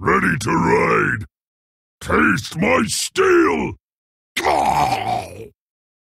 Ready to ride? Taste my steel!